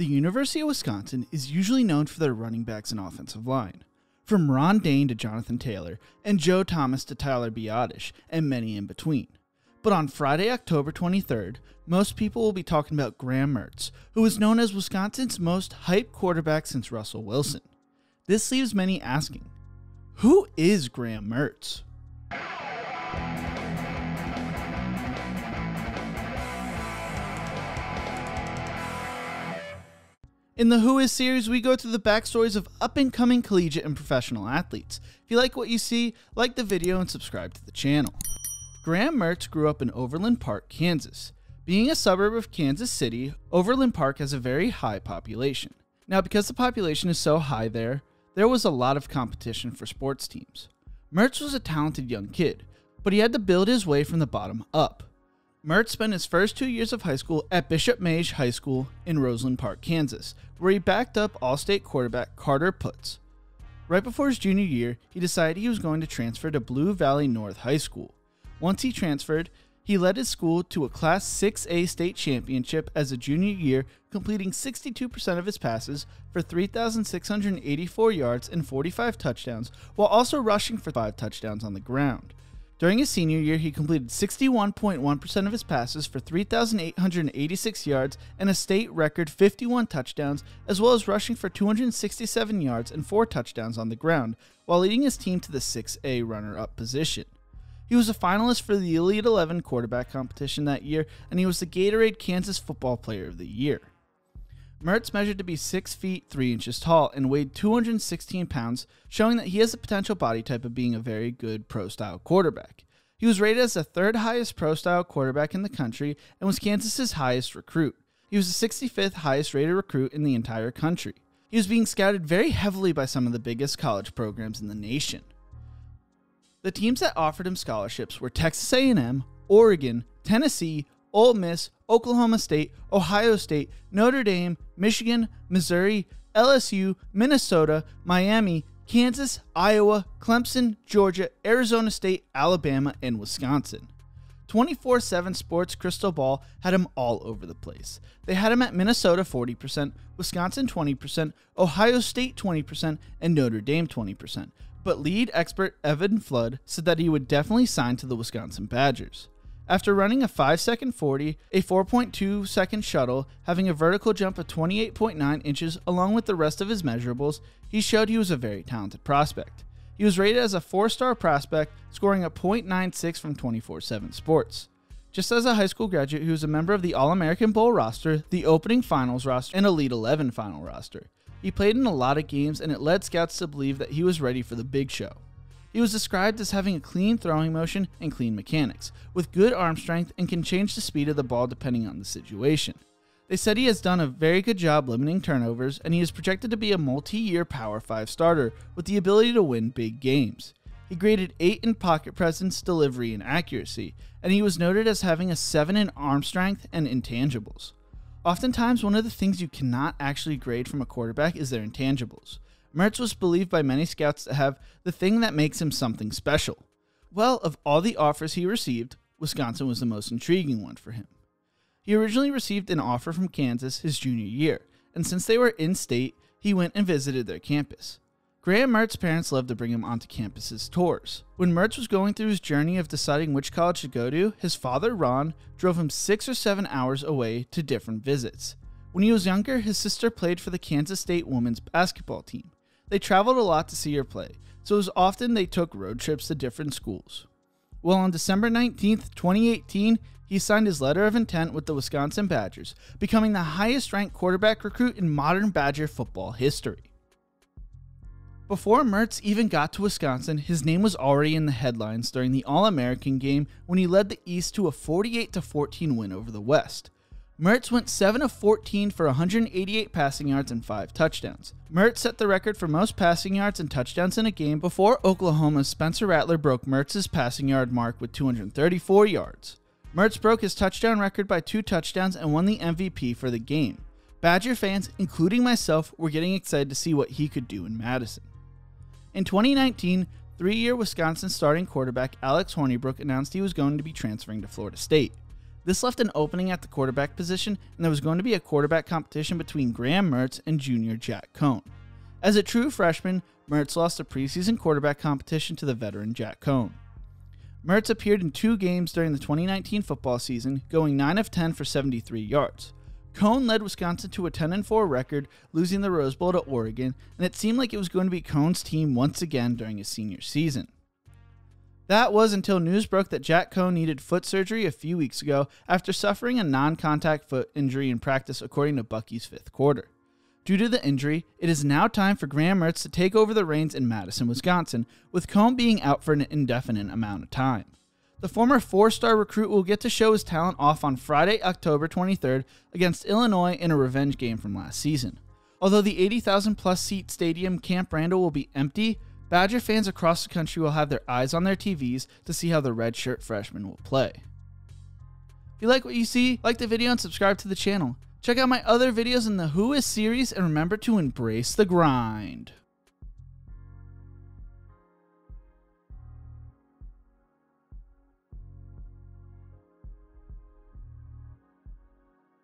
The University of Wisconsin is usually known for their running backs and offensive line. From Ron Dayne to Jonathan Taylor, and Joe Thomas to Tyler Biadasz, and many in between. But on Friday, October 23rd, most people will be talking about Graham Mertz, who is known as Wisconsin's most hyped quarterback since Russell Wilson. This leaves many asking, who is Graham Mertz? In the Who Is series, we go through the backstories of up and coming collegiate and professional athletes. If you like what you see, like the video and subscribe to the channel. Graham Mertz grew up in Overland Park, Kansas. Being a suburb of Kansas City, Overland Park has a very high population. Now, because the population is so high there, there was a lot of competition for sports teams. Mertz was a talented young kid, but he had to build his way from the bottom up. Mertz spent his first two years of high school at Bishop Miege High School in Roseland Park, Kansas, where he backed up All State quarterback Carter Putz. Right before his junior year, he decided he was going to transfer to Blue Valley North High School. Once he transferred, he led his school to a Class 6A state championship as a junior year, completing 62% of his passes for 3,684 yards and 45 touchdowns, while also rushing for 5 touchdowns on the ground. During his senior year, he completed 61.1% of his passes for 3,886 yards and a state record 51 touchdowns, as well as rushing for 267 yards and 4 touchdowns on the ground, while leading his team to the 6A runner up position. He was a finalist for the Elite 11 quarterback competition that year, and he was the Gatorade Kansas Football Player of the Year. Mertz measured to be 6 feet 3 inches tall and weighed 216 pounds, showing that he has the potential body type of being a very good pro style quarterback. He was rated as the third highest pro style quarterback in the country and was Kansas's highest recruit. He was the 65th highest rated recruit in the entire country. He was being scouted very heavily by some of the biggest college programs in the nation. The teams that offered him scholarships were Texas A&M, Oregon, Tennessee, Ole Miss, Oklahoma State, Ohio State, Notre Dame, Michigan, Missouri, LSU, Minnesota, Miami, Kansas, Iowa, Clemson, Georgia, Arizona State, Alabama, and Wisconsin. 24 7 Sports Crystal Ball had him all over the place. They had him at Minnesota 40%, Wisconsin 20%, Ohio State 20%, and Notre Dame 20%. But lead expert Evan Flood said that he would definitely sign to the Wisconsin Badgers. After running a 5 second 40, a 4.2 second shuttle, having a vertical jump of 28.9 inches along with the rest of his measurables, he showed he was a very talented prospect. He was rated as a 4 star prospect, scoring a .96 from 24 7 Sports. Just as a high school graduate, he was a member of the All American Bowl roster, the opening finals roster, and Elite 11 final roster. He played in a lot of games, and it led scouts to believe that he was ready for the big show. He was described as having a clean throwing motion and clean mechanics, with good arm strength and can change the speed of the ball depending on the situation. They said he has done a very good job limiting turnovers, and he is projected to be a multi year Power 5 starter with the ability to win big games. He graded 8 in pocket presence, delivery, and accuracy, and he was noted as having a 7 in arm strength and intangibles. Oftentimes, one of the things you cannot actually grade from a quarterback is their intangibles. Mertz was believed by many scouts to have the thing that makes him something special. Well, of all the offers he received, Wisconsin was the most intriguing one for him. He originally received an offer from Kansas his junior year, and since they were in state, he went and visited their campus. Graham Mertz's parents loved to bring him onto campus's tours. When Mertz was going through his journey of deciding which college to go to, his father, Ron, drove him six or seven hours away to different visits. When he was younger, his sister played for the Kansas State women's basketball team. They traveled a lot to see her play, so it was often they took road trips to different schools. Well, on December 19th, 2018, he signed his letter of intent with the Wisconsin Badgers, becoming the highest ranked quarterback recruit in modern Badger football history. Before Mertz even got to Wisconsin, his name was already in the headlines during the All American game when he led the East to a 48 14 win over the West. Mertz went 7 of 14 for 188 passing yards and 5 touchdowns. Mertz set the record for most passing yards and touchdowns in a game before Oklahoma's Spencer Rattler broke Mertz's passing yard mark with 234 yards. Mertz broke his touchdown record by two touchdowns and won the MVP for the game. Badger fans, including myself, were getting excited to see what he could do in Madison. In 2019, three year Wisconsin starting quarterback Alex Hornibrook announced he was going to be transferring to Florida State. This left an opening at the quarterback position, and there was going to be a quarterback competition between Graham Mertz and junior Jack Coan. As a true freshman, Mertz lost a preseason quarterback competition to the veteran Jack Coan. Mertz appeared in two games during the 2019 football season, going 9 of 10 for 73 yards. Coan led Wisconsin to a 10 4 record, losing the Rose Bowl to Oregon, and it seemed like it was going to be Coan's team once again during his senior season. That was until news broke that Jack Coan needed foot surgery a few weeks ago after suffering a non contact foot injury in practice, according to Bucky's fifth quarter. Due to the injury, it is now time for Graham Mertz to take over the reins in Madison, Wisconsin, with Coan being out for an indefinite amount of time. The former four star recruit will get to show his talent off on Friday, October 23rd against Illinois in a revenge game from last season. Although the 80,000 plus seat stadium Camp Randall will be empty, Badger fans across the country will have their eyes on their TVs to see how the redshirt freshman will play. If you like what you see, like the video and subscribe to the channel. Check out my other videos in the Who Is series and remember to embrace the grind.